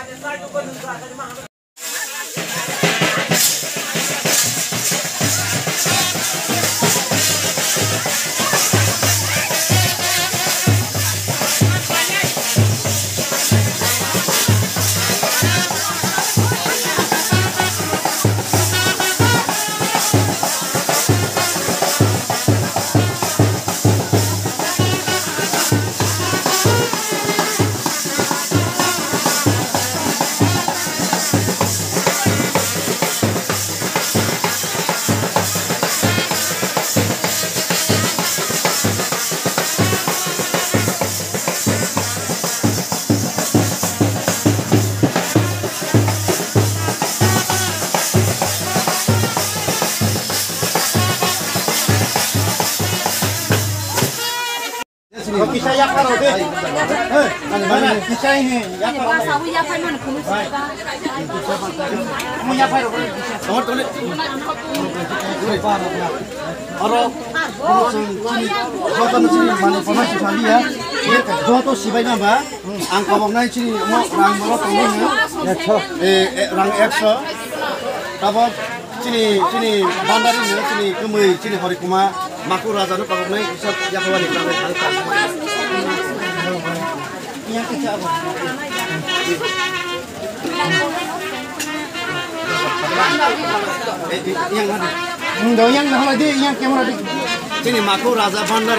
गर्नुपर्वादनमा ৰাজানো কাবাৰ পিছত ইয়াক yang yang maku Raja bandar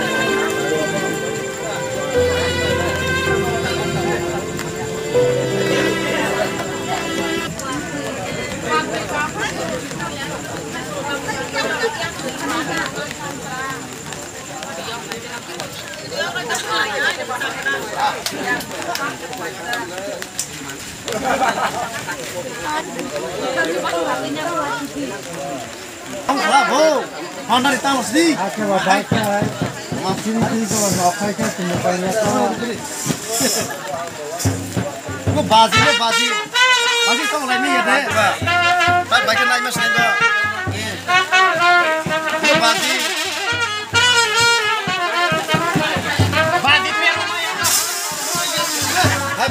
है मशीन की तो नौकर के तुम पहले तो Kau bazi, kau bazi. Bazi kau lain ni ya deh. Baik baik naik mas nih,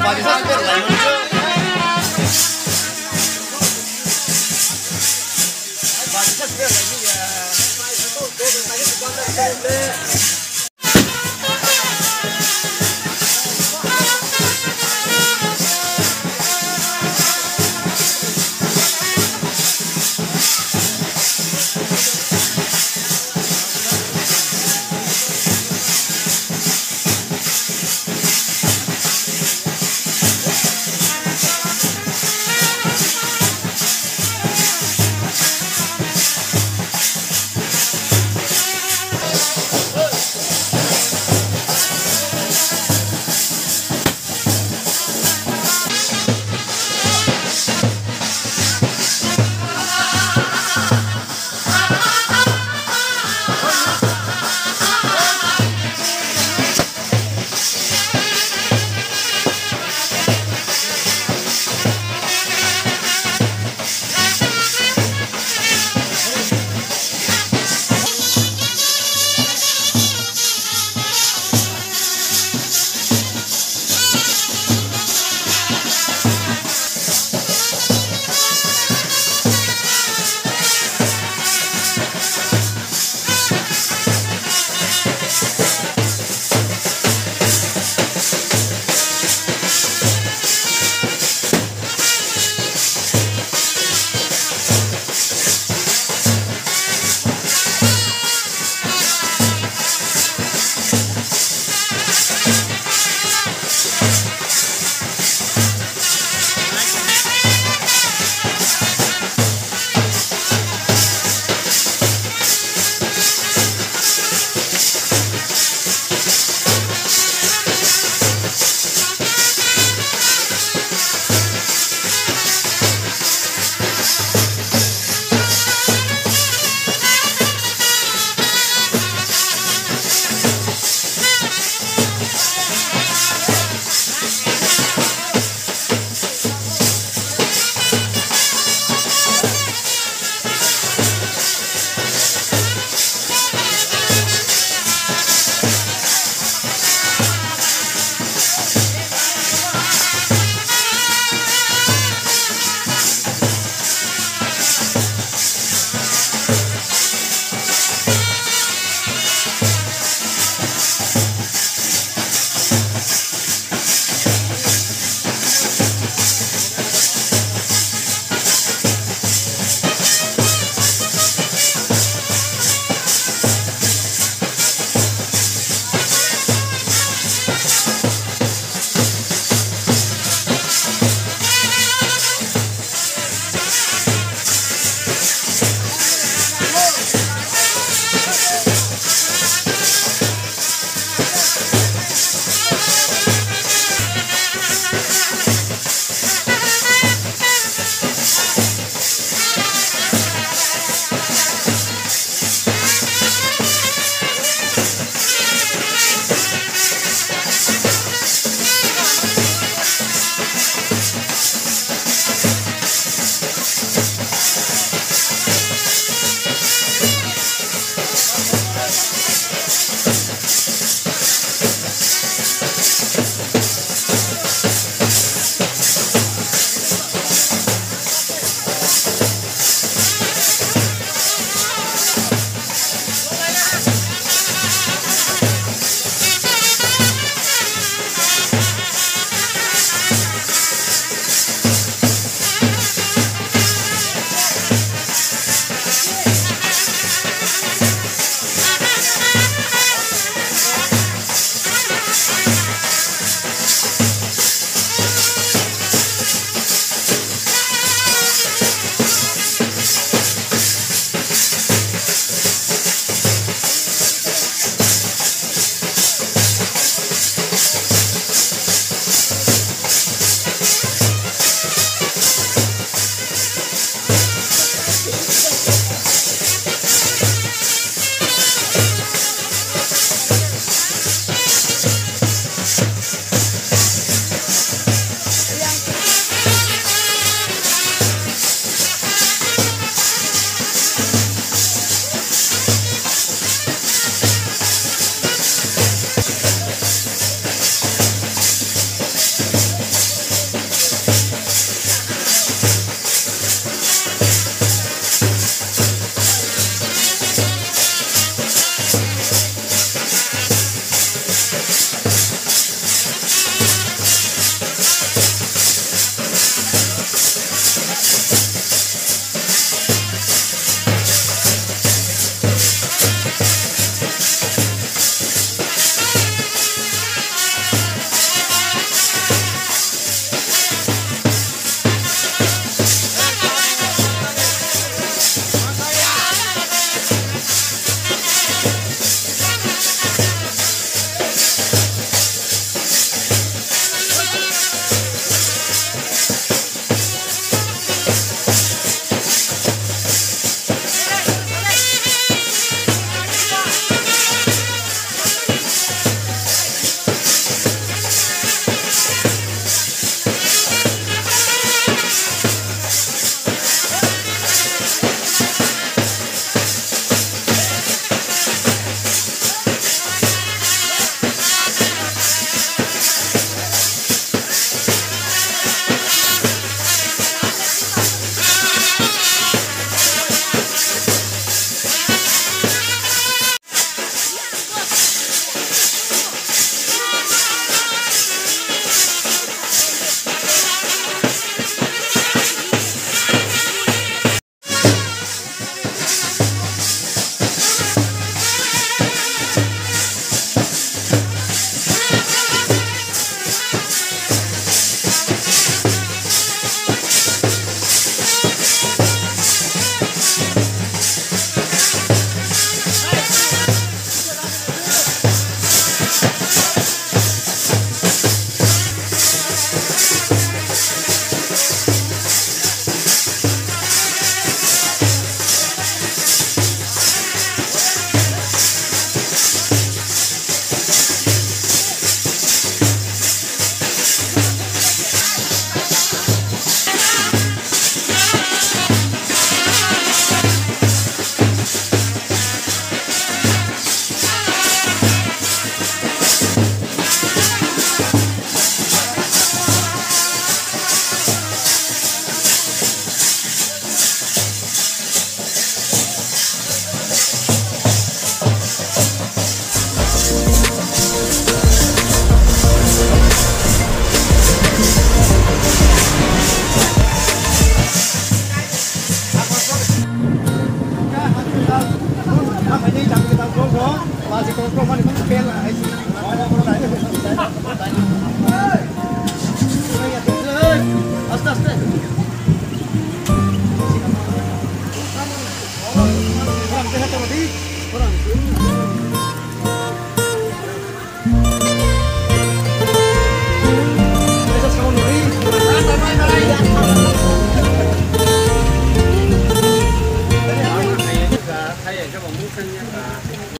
Hai bazi saya pian